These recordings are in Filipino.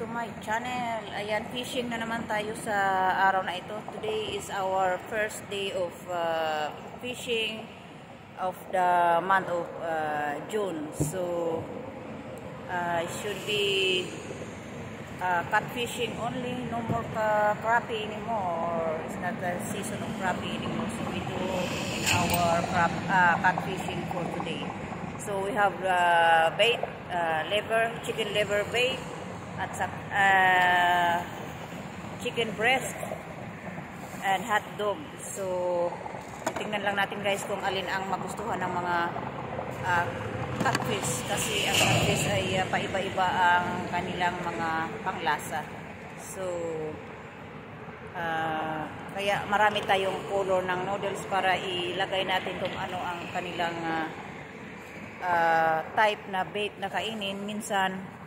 to my channel. Ayan, fishing na naman tayo sa araw na ito. Today is our first day of uh, fishing of the month of uh, June. So, uh, it should be uh, cat fishing only. No more ka crappie anymore. It's not the season of crappie anymore. So, we do in our crab, uh, cat fishing for today. So we have uh, bait, uh, liver, chicken liver bait, at uh, chicken breast, and hot dog. So tingnan lang natin guys kung alin ang magustuhan ng mga uh, catfish. Kasi ang catfish ay uh, paiba-iba ang kanilang mga panglasa. So uh, kaya marami tayong color ng noodles para ilagay natin kung ano ang kanilang uh, uh, type na bait na kainin. Minsan,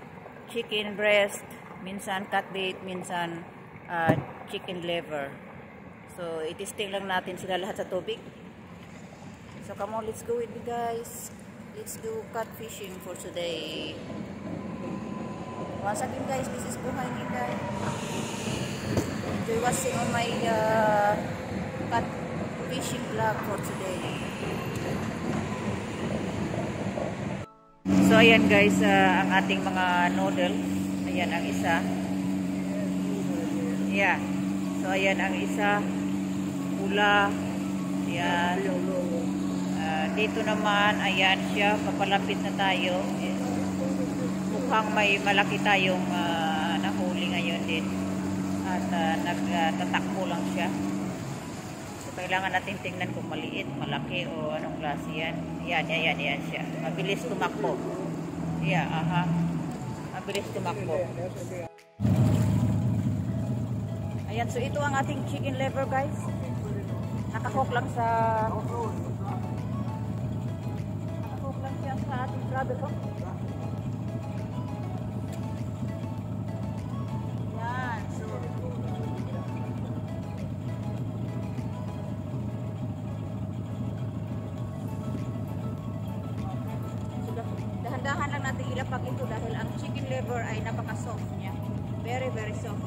chicken breast, minsan bait, minsan uh, chicken liver. So, itisting lang natin sila lahat sa tubig. So, come on, let's go with me guys. Let's do cat fishing for today. Once again guys, this is Buhay Nida. Enjoy watching on my uh, cat fishing vlog for today. So ayan guys, uh, ang ating mga noodle. Ayan ang isa. Yeah. So ayan ang isa. Pula. Ayan. Uh, dito naman, ayan siya. Papalapit na tayo. Mukhang may malaki tayong uh, nahuli ngayon din. At uh, nagtatakbo uh, lang siya. Kailangan natin tingnan kung maliit, malaki o anong klase yan. Yan, yan, yan, yan siya. Mabilis tumakbo. Yeah, aha. Mabilis tumakbo. Ayan, so ito ang ating chicken liver, guys. Nakahook lang sa... Nakahook lang siya sa ating travel hook. Natin ilapag ito dahil ang chicken liver ay napaka-soft niya. Very, very soft.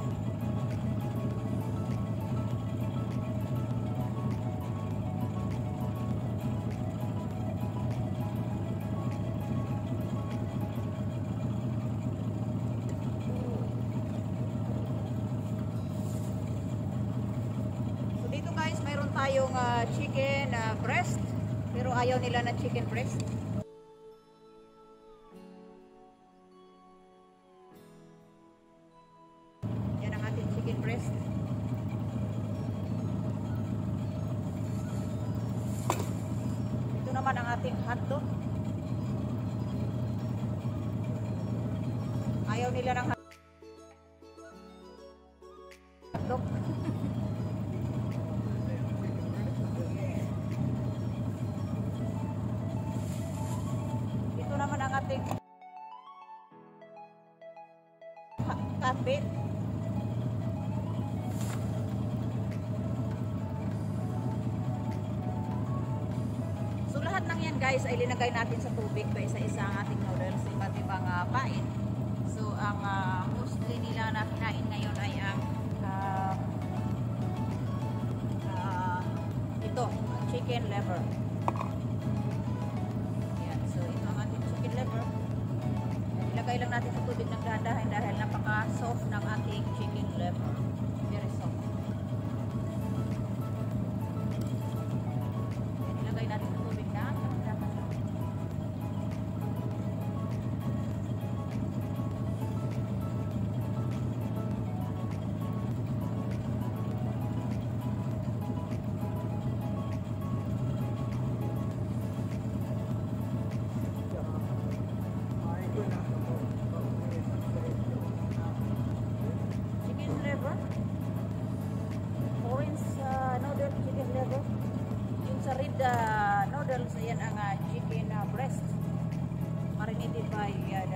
Tayong uh, chicken uh, breast. Pero ayaw nila ng chicken breast. Naman ang ating hotdog. Ayaw nila ng hotdog. Ito naman ang ating catbait. Yan guys ay linagay natin sa tubig pa isa-isa ang ating noodles iba't ibang uh, pain. So ang uh, mostly nila na kinain ngayon ay ang uh, uh, ito, chicken liver.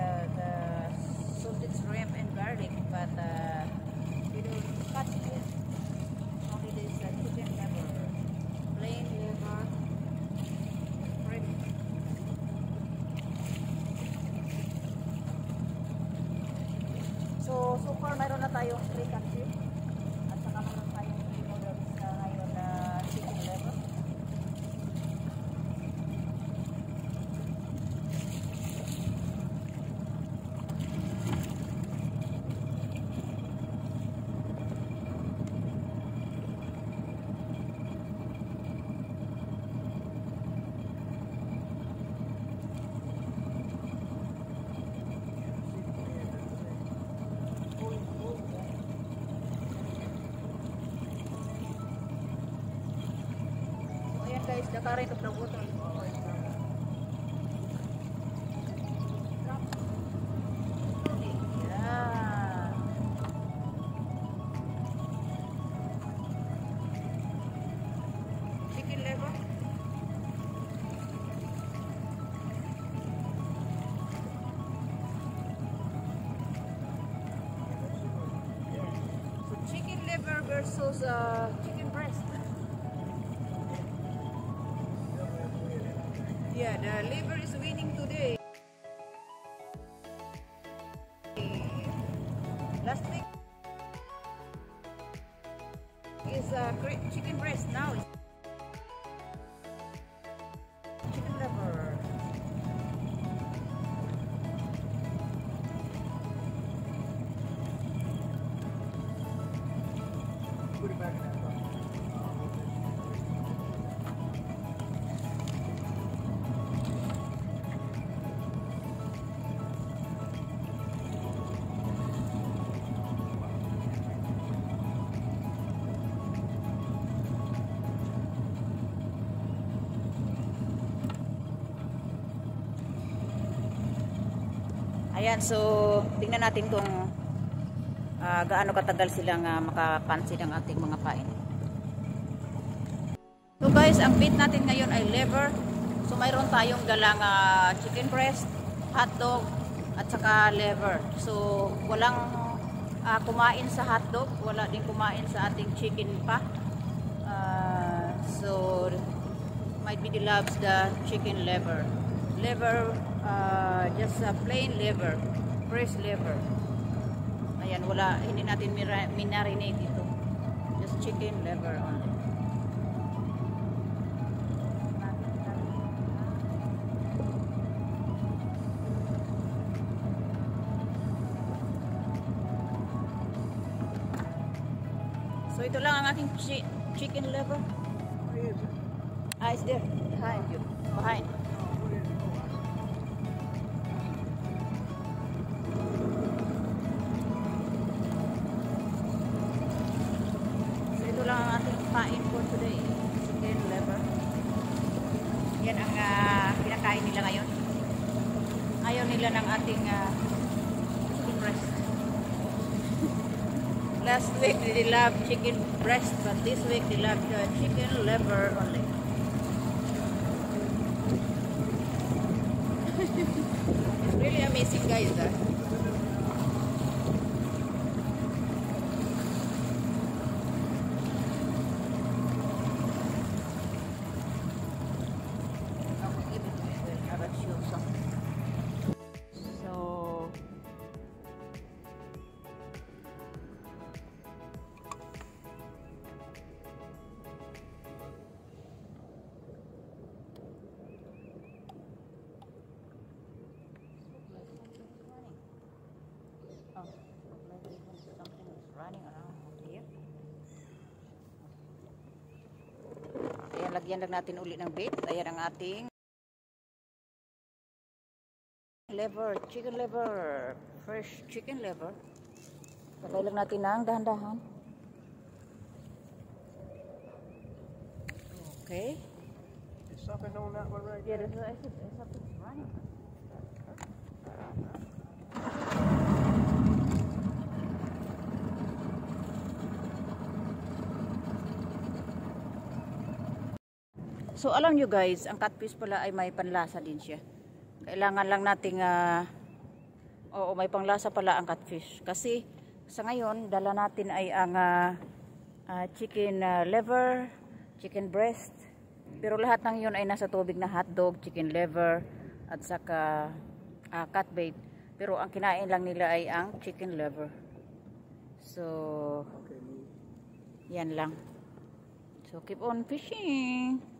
The, the salted shrimp and garlic. But uh, So chicken liver versus uh, the liver is winning today. Last week is uh, chicken breast. Now it's chicken liver. Put it back Ayan, so tingnan natin kung ah, gaano katagal silang uh, makapansin ng ating mga pain. So guys, ang meat natin ngayon ay liver. So mayroon tayong dalang ah, chicken breast, hotdog, at saka liver. So walang ah, kumain sa hotdog, wala din kumain sa ating chicken pa. Ah, so might be the loves the chicken liver. Liver, uh, just a plain liver, fresh liver. Ayan, wala, hindi natin minarinate ito. Just chicken liver only. So ito lang ang aking chi- chicken liver. Where is it? Ah, it's there. Behind you. Behind. Week they love chicken breast, but this week they love the chicken liver only. Lagyan lang natin uli ng bait. Ayan ang ating liver, chicken liver, fresh chicken liver. Lagay lang natin ng dahan-dahan. Okay. There's something on that one right Yeah, there. there's, I said, there's something running. So alam nyo guys, ang catfish pala ay may panlasa din siya. Kailangan lang nating ah, oo, may panglasa pala ang catfish. Kasi sa ngayon, dala natin ay ang ah, ah, chicken ah, liver, chicken breast. Pero lahat ng yun ay nasa tubig na hotdog, chicken liver, at saka ah, cat bait. Pero ang kinain lang nila ay ang chicken liver. So, yan lang. So, keep on fishing.